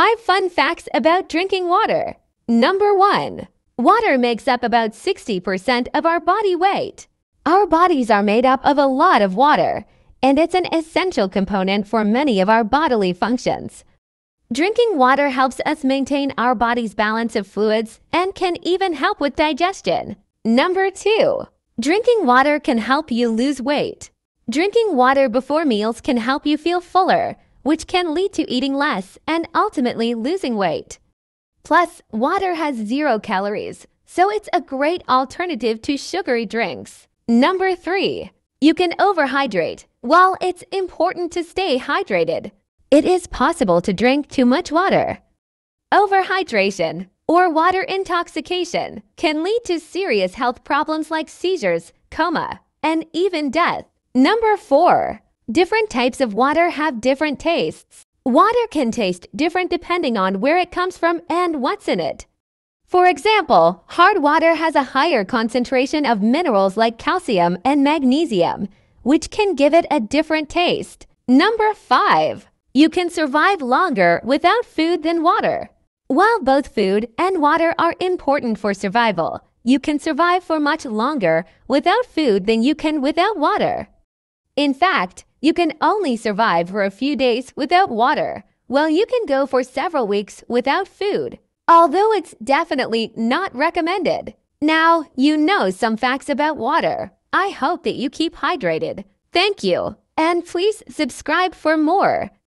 5 fun facts about drinking water. Number 1. Water makes up about 60% of our body weight. Our bodies are made up of a lot of water, and it's an essential component for many of our bodily functions. Drinking water helps us maintain our body's balance of fluids and can even help with digestion. Number 2. Drinking water can help you lose weight. Drinking water before meals can help you feel fuller, which can lead to eating less and ultimately losing weight. Plus, water has zero calories, so it's a great alternative to sugary drinks. Number 3. You can overhydrate. While it's important to stay hydrated, it is possible to drink too much water. Overhydration or water intoxication can lead to serious health problems like seizures, coma, and even death. Number 4. Different types of water have different tastes. Water can taste different depending on where it comes from and what's in it. For example, hard water has a higher concentration of minerals like calcium and magnesium, which can give it a different taste. Number 5. You can survive longer without food than water. While both food and water are important for survival, you can survive for much longer without food than you can without water. In fact, you can only survive for a few days without water, while you can go for several weeks without food, although it's definitely not recommended. Now, you know some facts about water. I hope that you keep hydrated. Thank you, and please subscribe for more.